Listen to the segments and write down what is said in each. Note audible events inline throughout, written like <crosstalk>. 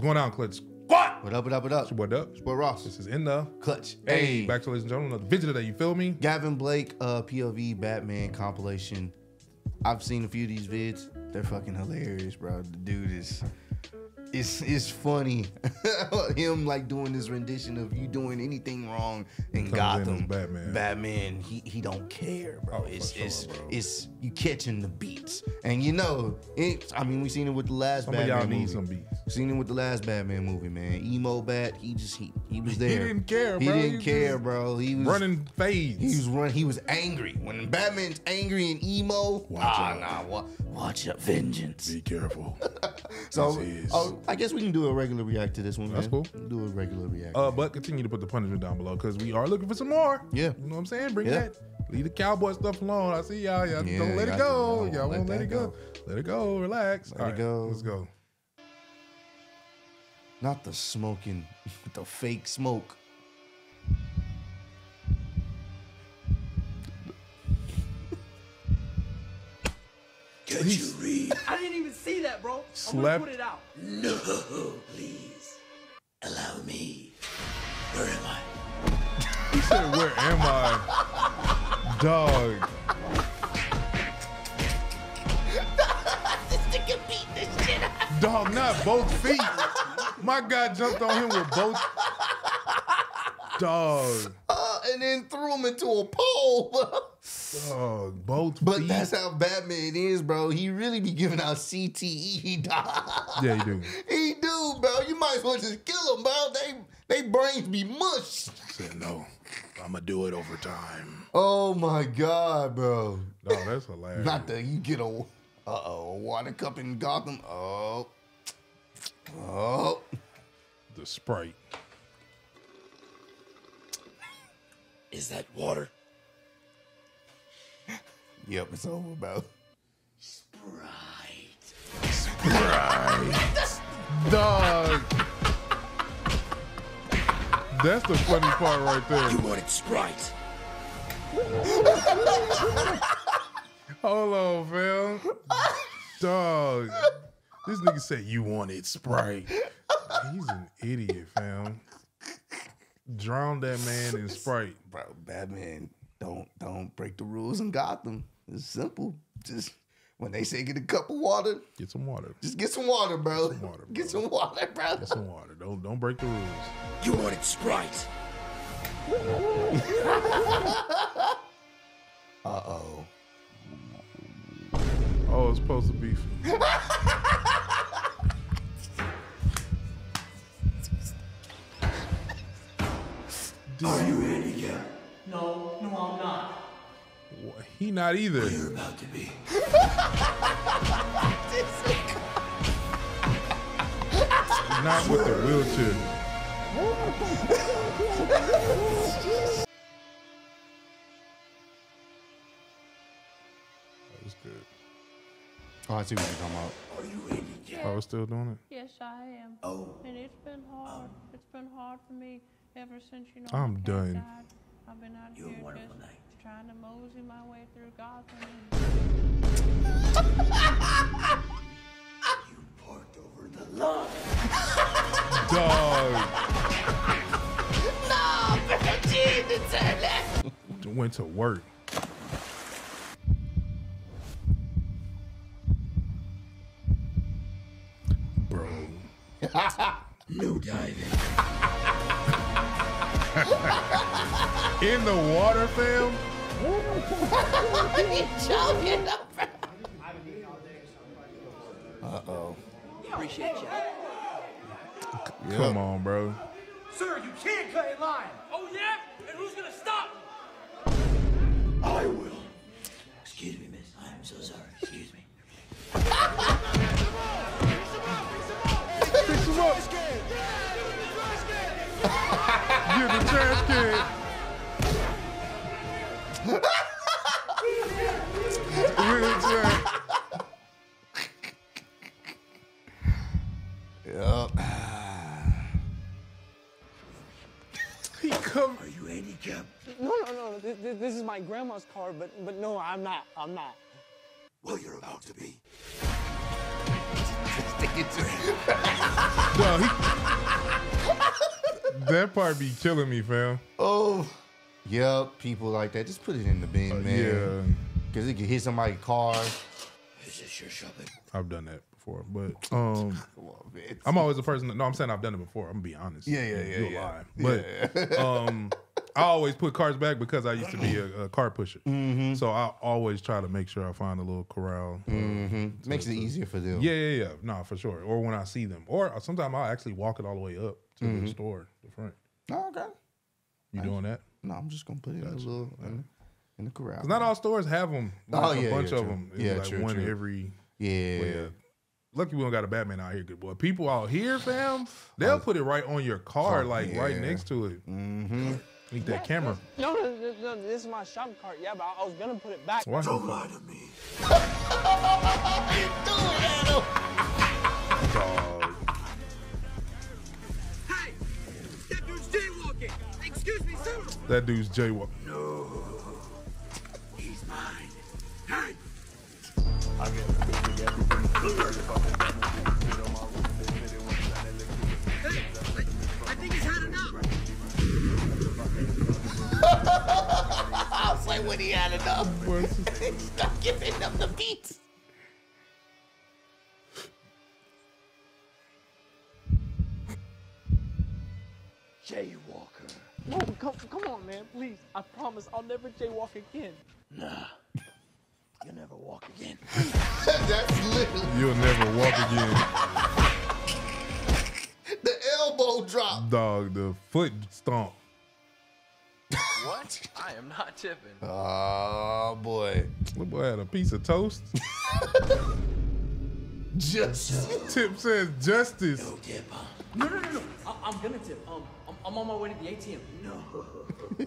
What's going on, Clutch? What? What up, what up, what up? It's your boy Dub. It's boy Ross. This is in the Clutch. Hey, back to ladies and gentlemen, another video today. You feel me? Gavin Blake, uh, POV Batman compilation. I've seen a few of these vids. They're fucking hilarious, bro. The dude is it's it's funny <laughs> him like doing this rendition of you doing anything wrong in Comes in Gotham. as Batman. Batman, he he don't care, bro. Oh, it's sure, it's bro. it's you catching the beats, and you know it. I mean, we seen it with the last Some of Batman y'all movie. need some beats. Seen him with the last Batman movie, man. Emo Bat, he just he he was <laughs> there. He didn't care, He bro. didn't He care, bro. He was Running fades. he was run. He was angry. When Batman's angry and emo, Watch ah, out. nah, wa- watch out, vengeance. Be careful. <laughs> So, oh, I guess we can do a regular react to this one. That's man. cool. Do a regular react. Uh, but continue to put the punishment down below because we are looking for some more. Yeah. You know what I'm saying? Bring Yeah. that. Leave the cowboy stuff alone. I see y'all. Y'all Yeah, don't let it go. Y'all won't let that it go. go. Let it go. Relax. Let All it right, go. Let's go. Not the smoking, <laughs> the fake smoke. Can't you read? I didn't even see that, bro. I'm gonna put it out. No, please. Allow me. Where am I? He said, "Where am I, dog?" <laughs> This nigga beat this shit out. Dog, not both feet. My guy jumped on him with both. Dog, Uh, and then threw him into a pole. <laughs> dog, both but feet. that's how Batman is, bro. He really be giving out CTE, dog. yeah, he do. <laughs> He do, bro. You might as well just kill him, bro. They they brains be mush. Said no. I'm gonna do it over time. Oh my god, bro. Dog, that's hilarious. Not that you get a uh oh a water cup in Gotham. Oh. Oh. the sprite. Is that water? Yep, it's over, bro. Sprite. Right. Dog. That's the funny part right there. You wanted Sprite. Hold on, fam. Dog. This nigga said you wanted Sprite. He's an idiot, fam. Drown that man in Sprite. Bro, Batman, don't don't break the rules in Gotham. It's simple. Just when they say get a cup of water, Get some water. just get some water, bro. Get some water, Get some water, bro. Get some water. Don't don't break the rules. You wanted Sprite. Uh oh. Oh, it's supposed to be. <laughs> Are oh. you handicapped? No, no, I'm not. He not either. You're about to be. <laughs> Not with the wheelchair. <laughs> That was good. Oh, I see what you're talking about. Are you handicapped? Oh, it's still doing it? Yes, I am. Oh. And it's been hard. Um. it's been hard for me ever since you know. I'm done. Died. I've been out You have a here wonderful just night. trying to mosey my way through Gotham. You parked over the line. Dog. <laughs> Went to work. Bro. <laughs> No diving. In the water, fam? Uh oh. Appreciate you. Come on, bro. Sir, you can't cut in line. Oh, yeah? And who's gonna stop I'm not. I'm not. Well, you're about to be. <laughs> think No, he- that part be killing me, fam. oh, yep, people like that. Just put it in the bin, man. Yeah, Because it could hit somebody's car. Is this your shopping? I've done that before, but <laughs> um, on. I'm always a person. That, no, I'm saying I've done it before. I'm gonna be honest. Yeah, yeah, yeah, You yeah. lie. But um, I always put cars back because I used to be a, a car pusher. Mm-hmm. So I always try to make sure I find a little corral. uh, Mhm. Makes it easier for them. Yeah, yeah, yeah. No, for sure. Or when I see them, or sometimes I'll actually walk it all the way up to Mm-hmm. the store, the front. Oh, okay. You doing that? No, I'm just gonna put it in a little in the, in the corral. 'Cause not all stores have them. Like Oh, a yeah, bunch yeah, of them. It's Yeah, like true, one true. every. yeah. Yeah. Lucky we don't got a Batman out here, good boy. People out here, fam, they'll put it right on your car, Oh, like right next to it. Mm-hmm. Need that camera. No, no, no, no, this is my shopping cart. Yeah, but I, I was gonna put it back. Why? Don't lie to me. <laughs> Dog. Hey! That dude's jaywalking! Excuse me, sir! That dude's jaywalk. When he had enough, <laughs> he stopped giving them the beats. Jaywalker. No, come, come on, man, please. I promise I'll never jaywalk again. Nah. You'll never walk again. <laughs> That's literally You'll never walk again. the elbow drop. Dog, the foot stomp. What? I am not tipping. Oh boy, That boy had a piece of toast. <laughs> just Tip says justice. No tip, huh? No, no, no, no. I, I'm gonna tip. Um, I'm, I'm on my way to the ATM. No. <laughs>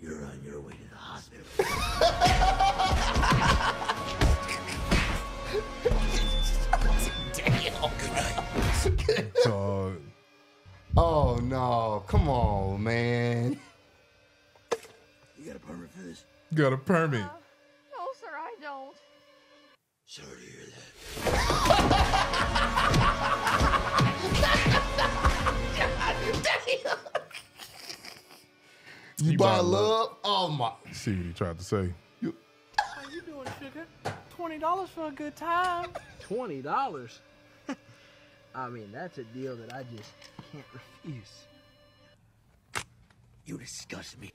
You're on your way to the hospital. <laughs> damn. Dog. Oh no, come on, man. Got a permit. Uh, no, sir, I don't. Sorry to hear that. You You buy buy love? Oh my. See what he tried to say. How you doing, sugar? Twenty dollars for a good time. Twenty dollars? <laughs> I mean, that's a deal that I just can't refuse. You disgust me.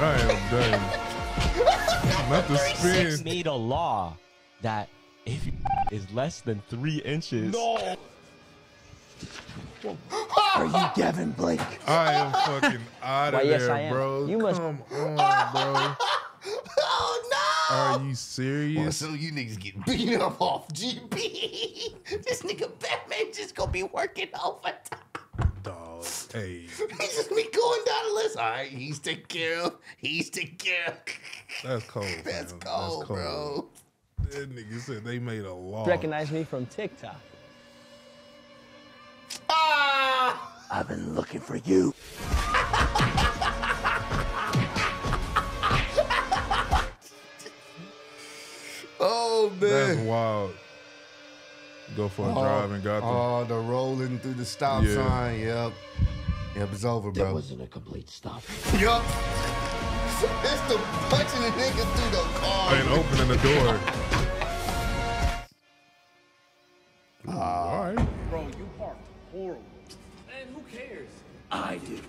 I am done. Not the spin. made a law that if you is less than three inches, Are you Gavin Blake? I am fucking out Why, of yes, there, I am. bro. You must- Come on, bro. No. Are <laughs> you Well, serious? so you niggas get beat up off GB. <laughs> this nigga Batman just gonna be working overtime. Dog. Hey, He just be going down the list. All right, he's taken care of. He's taken care of. that's cold. <laughs> That's fam. cold, bro. That nigga said they made a law. Recognize me from TikTok. Ah! I've been looking for you. Oh That's wild. Go for a oh, drive and got them. Oh, the rolling through the stop Yeah. sign. Yep. Yep, it's over, That bro. wasn't a complete stop. Yup. <laughs> It's the punching the nigga through the car. and opening the door. <laughs> All ah. right. Bro, you parked horrible. And who cares? I do. <laughs>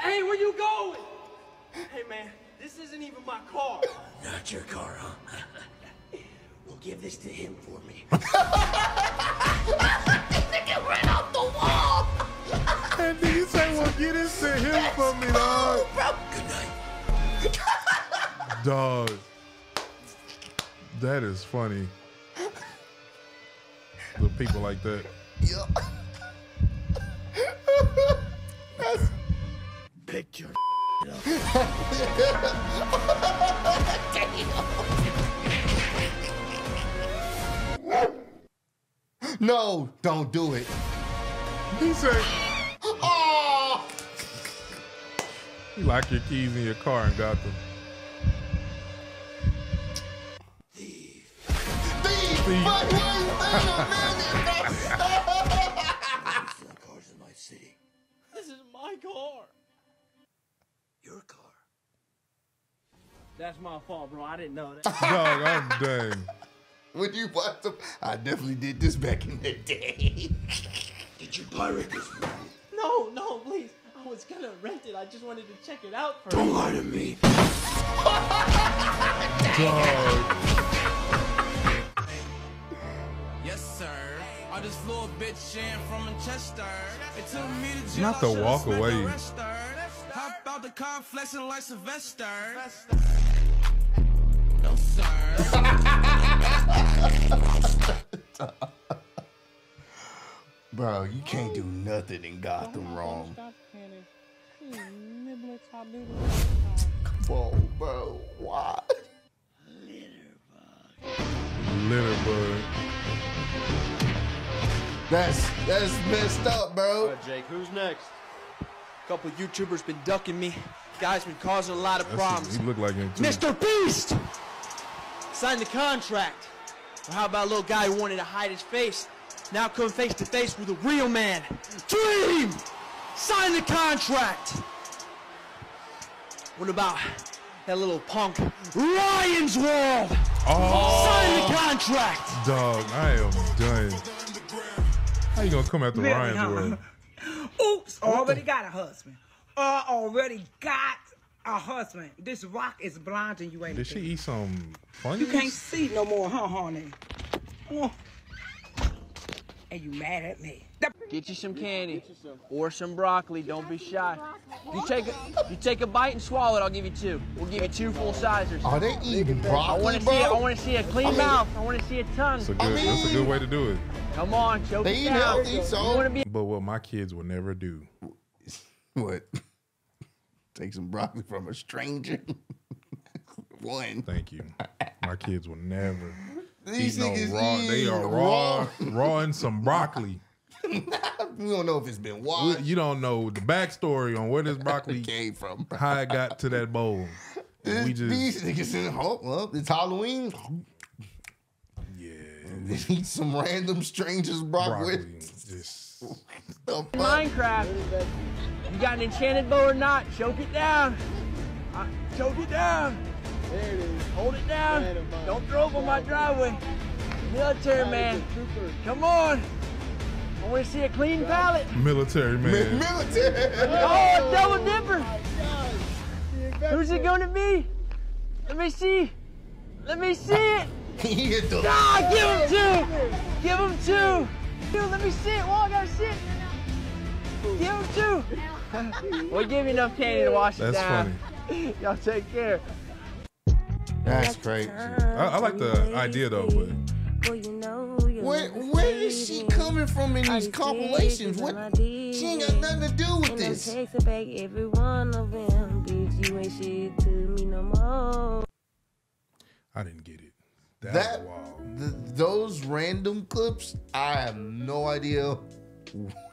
Hey, where you going? Hey, man, this isn't even my car. Not your car, huh? <laughs> we'll give this to him for me. nigga ran off the wall. And nigga say, well, get this to him for me, dog. Bro. Good night. Dog. That is funny. The people like that. Yup. <laughs> No, don't do it. He said, Oh! You lock your keys in your car and got them. Cars in <laughs> That's my fault, bro. I didn't know that. <laughs> Dog, I'm dang. When you bought them, I definitely did this back in the day. Did you pirate this movie? no, no, please. I was gonna rent it. I just wanted to check it out first. Don't lie to me. Dog. Yes, sir. I just flew a bitch in from Manchester. It took me to jail. Not I to walk away. Hop out the car flexing like Sylvester. No, sir. Bro, you can't do nothing in Gotham wrong. Whoa, bro, why? Litter bug. That's that's messed up, bro. Jake, who's next? A couple YouTubers been ducking me. Guys been causing a lot of That's problems. he look like him too. Mr. Beast! Signed the contract. Or how about a little guy who wanted to hide his face? Now come face to face with a real man. Dream! Sign the contract! What about that little punk, Ryan's World? Oh, Sign the contract! dog, I am done. How you gonna come after Ryan's world? <laughs> Oops, already got a husband. Uh, already got a husband. This rock is blinding you, ain't Did it? she eat some funny? You can't see no more, huh, honey? Oh. And you mad at me? Get you some candy or some broccoli. Don't be shy. You take a, you take a bite and swallow it. I'll give you two. We'll give you two full sizers. Are they eating I broccoli, want to bro? see. I want to see a clean I mean- mouth. I want to see a tongue. That's a good, that's a good way to do it. Come on, choke They it eat down. healthy, so- be But what my kids will never do. What? Take some broccoli from a stranger. <laughs> One. Thank you. My kids will never These eat no niggas raw. They are raw, raw and some broccoli. <laughs> We don't know if it's been washed. You don't know the backstory on where this broccoli came from. how it got to that bowl. And we These just niggas in home. Well, it's Halloween. yeah, They <laughs> eat some random strangers broccoli. broccoli. Just The fuck? Minecraft. You got an enchanted bow or not? Choke it down. Uh, choke it down. There it is. Hold it down. Don't throw up on my driveway. Military man. Come on. I want to see a clean palate. military Mi- man. Military. Oh, double dipper. Who's it gonna be? Let me see. Let me see it. <laughs> he. Ah, give him two. Give him two. Dude, let me see it. Well, I gotta see it. Give him two. <laughs> we'll give you enough candy to wash That's it down. That's funny. <laughs> Y'all take care. That's crazy. I, I like the idea though, but Where where is she coming from in these compilations? What? She ain't got nothing to do with this. back every one of them. Bitch, you ain't shit to me no more. I didn't get it. That, That was wild. th- those random clips, I have no idea.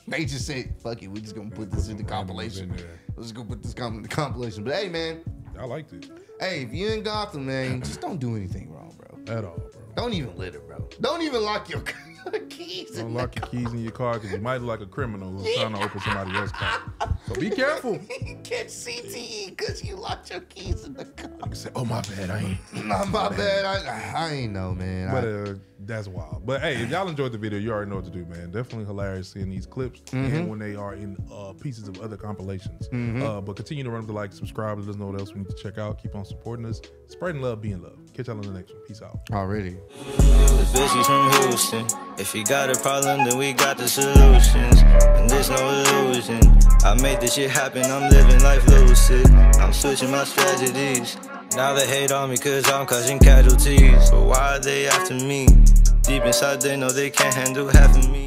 They just said, "Fuck it, we just gonna put this in the compilation. Let's go put this in the compilation." But hey, man, I liked it hey, if you in Gotham, man, just don't do anything wrong, bro. at all, bro. Don't even litter, bro. Don't even lock your <laughs> keys. Don't in lock your keys in your car because you might look like a criminal who's trying to open somebody else's car. So be careful. You <laughs> catch CTE because you locked your keys in the car. Say, "Oh my bad, I ain't." <laughs> Not my bad. I, I ain't know, man. But uh, that's wild. But hey, if y'all enjoyed the video, you already know what to do, man. Definitely hilarious seeing these clips Mm-hmm. and when they are in uh, pieces of other compilations. Uh, but continue to run up the like, subscribe, let us know what else we need to check out. Keep on supporting us, spreading love, being love. Catch y'all on the next one. Peace out. already. Bitches. If you got a problem, then we got the solutions. And there's no illusion. I made this shit happen, I'm living life lucid. I'm switching my strategies. Now they hate on me cause I'm causing casualties. But why are they after me? Deep inside, they know they can't handle half of me.